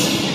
Peace.